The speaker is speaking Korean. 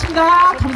수고하셨습니다.